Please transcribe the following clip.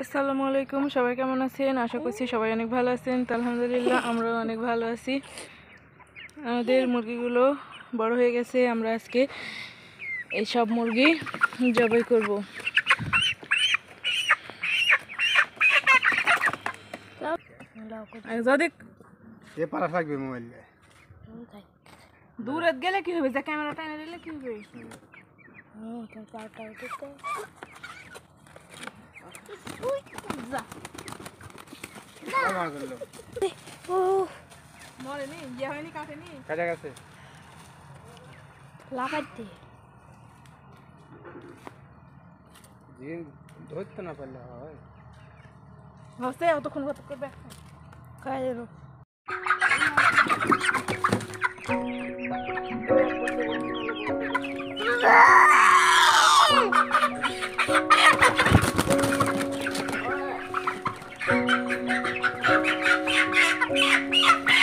আসসালামু আলাইকুম সবাই কেমন আছেন? আশা করছি সবাই অনেক ভালো আছেন। তো আলহামদুলিল্লাহ আমরাও অনেক ভালো আছি। আমাদের মুরগিগুলো বড় হয়ে গেছে আমরা আজকে এই সব মুরগি জবাই করব। যদি এ পারা থাকবে মোবাইল। দূরে গেলে কি হবে? যা ক্যামেরা টাইনে দিলে কি হবে। মার করলো মরেনি ইয়ে হয়নি কাটেনি কাজা গেছে লাগাইতে জিন ধরতে না পারলে হয় হচ্ছে অতক্ষণ কত করবে কাজে Thank meow, meow.